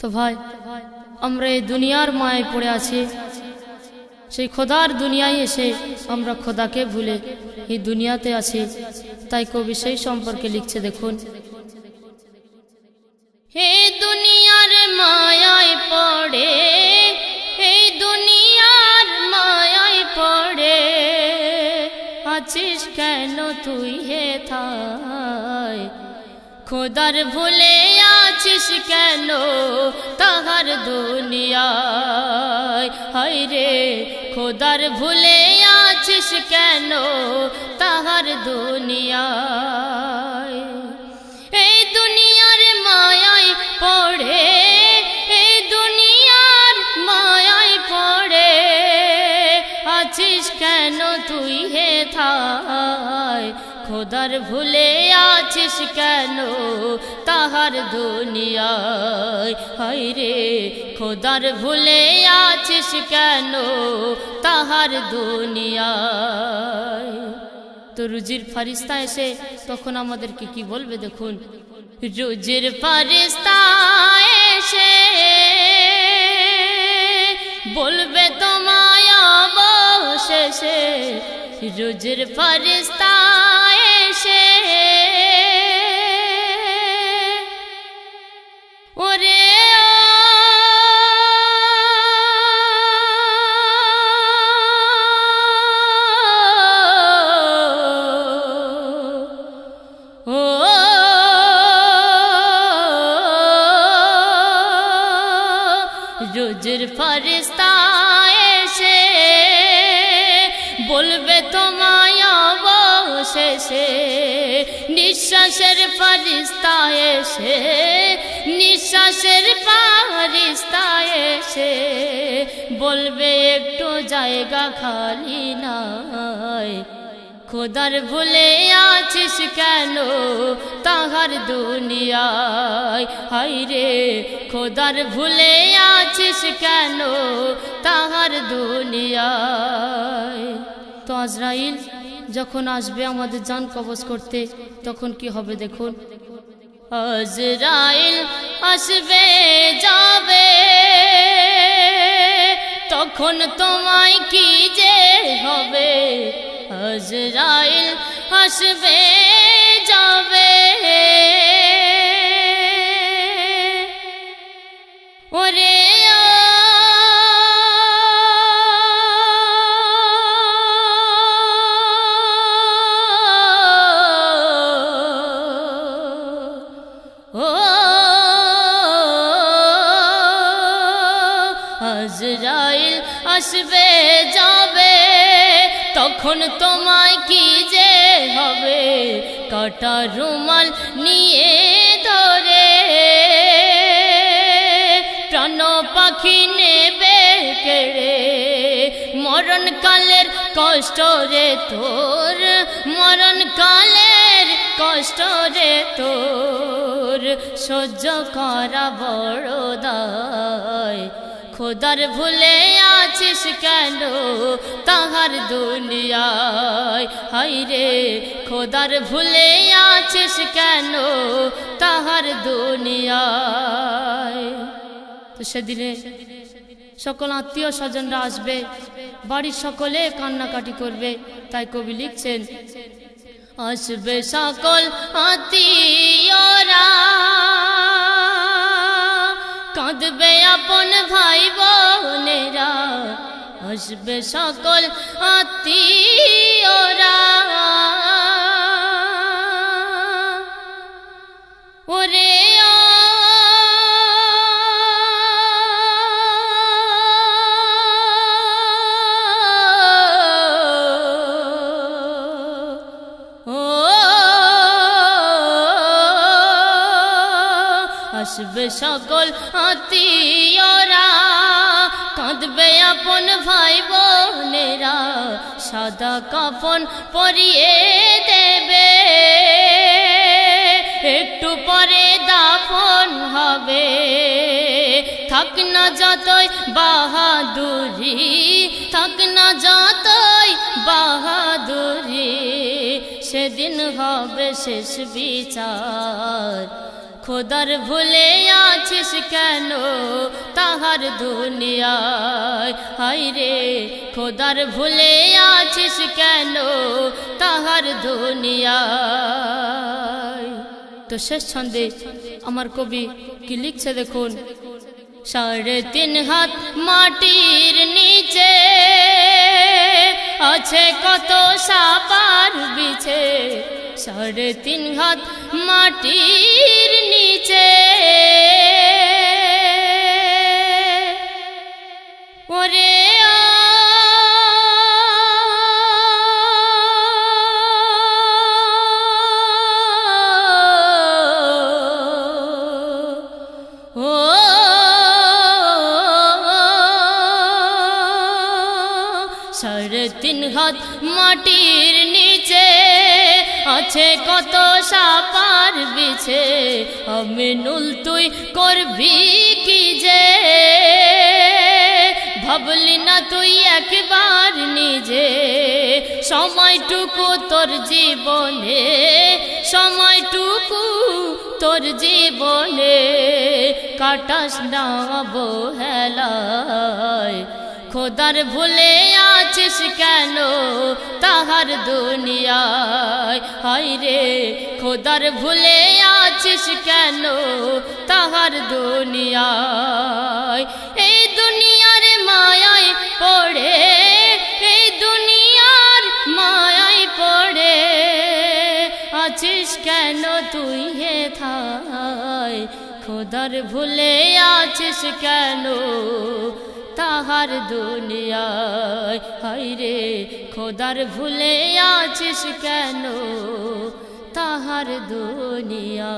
তো ভাই, আমরা এই দুনিয়ার মায়ে পড়ে আছি। সেই খোদার দুনিয়ায় এসে আমরা খোদাকে ভুলে এই দুনিয়াতে আছি। তাই কবি সেই সম্পর্কে লিখছে, দেখুন। হে দুনিয়ার মায়ায় পড়ে, হে দুনিয়ার মায়ায় পড়ে, আছিস কেন তুই হে থাই? খোদার ভুলে আছিস কেন? তাহার দুনিয়ায়। হায় রে, খোদার ভুলে আছিস কেন? তাহার দুনিয়ায়। এই দুনিয়ার মায়ায় পড়ে, এই দুনিয়ার মায়ায় পড়ে। আছিস কেন তুই হে থায় খোদার ভুলে আছিস কেন? তাহার দুনিয়ায়, হায় রে, খোদার ভুলে আছিস কেন? তাহার দুনিয়ায়। তো রুজির ফারিস্তা এসে তখন আমাদেরকে কি বলবে দেখুন? রুজির ফারিস্তা এসে বলবে তোমায় অবশেষে, রুজির ফারিস্তা রোজের ফারিস্তা এসে বলবে তোমায় অবশেষে, নিঃশ্বাসের ফারিস্তা এসে, নিঃশ্বাসের ফারিস্তা এসে বলবে একটু জায়গা খালি নাই। খোদার ভুলে আছিস কেন? তাহার দুনিয়ায় হাই রে, খোদার ভুলে আছিস কেন? তাহার দুনিয়ায়। তো আজরাইল, যখন আসবে আমাদের জান কবজ করতে, তখন কি হবে দেখুন? আজরাইল আসবে, যাবে। তখন তোমায় কি যে হবে? আজরাইল আসবে যাবে ওরে ও আজরাইল আসবে যাবে তখন তোমায় কি যে হবে? কাটা রুমাল নিয়ে ধরে। প্রাণ পাখি নেবে কেড়ে। মরণ কালের কষ্ট রে তোর মরণ কালের কষ্ট রে তোর। সহ্য করা বড় দায়। খোদার ভুলে আছিস কেন? তাহার দুনিয়ায় হাই রে, খোদার ভুলে আছিস কেন? তাহার দুনিয়ায়। তো সেদিনে সকল আত্মীয় স্বজনরা আসবে, বাড়ির সকলে কান্নাকাটি করবে, তাই কবি লিখছেন, আসবে সকল আত্মীয়রা, কাঁদবে আপন ভাই বোনেরা আসবে সকল আত্মীয়রা। ওরে আসবে সকল আত্মীয়রা। কাঁদবে আপন ভাই বোনেরা সাদা কাফন পরিয়ে দেবে। একটু পরে দাফন হবে। থাক না যতই বাহাদুরি, থাক না যতই বাহাদুরি, সেদিন হবে শেষ বিচার। খোদার ভুলে আছিস কেন? তাহার দুনিয়ায়। হাই রে, খোদার ভুলে আছিস কেন? তাহার দুনিয়ায়। তো শেষ ছন্দে আমার কবি কি লিখছে দেখুন? সাড়ে তিন হাত মাটির নিচে আছে কত সাপার বিছে। সাড়ে তিন হাত মাটির মাটির নিচে আছে কত সাপার বিছে। আমি নুল তুই করবি কি যে? ভাবলি না তুই একবার নিজে? সময়টুকু তোর জীবনে, সময়টুকু তোর জীবনে কাটাস না বহেলায় খোদার ভুলে আছিস কেন তাহার দুনিয়ায়? হাই রে খোদার ভুলে আছিস কেন তাহার দুনিয়ায়? এই দুনিয়ার মায়ায় পড়ে, এই দুনিয়ার মায়ায় পড়ে আছিস কেন তুই হে থাই খোদার ভুলে আছিস কেন তাহার দুনিয়ায়? হাই রে খোদার ভুলে আছিস কেন তাহার দুনিয়া